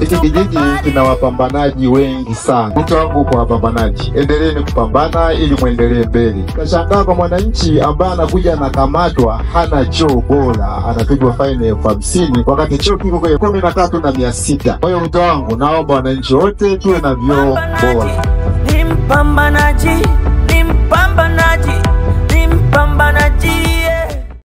Hiki kijiji kina wapambanaji wengi sana. Mtu wangu kwa wapambanaji, endeleeni kupambana ili mwendelee mbele. Tashangaa kwa mwananchi ambaye anakuja anakamatwa, hana choo bora, anapigwa faini elfu hamsini wakati choo kiko kwenye kumi na tatu na mia sita. Kwa hiyo mtu wangu, naomba wananchi wote tuwe na vyoo bora. ni mpambanaji, ni mpambanaji,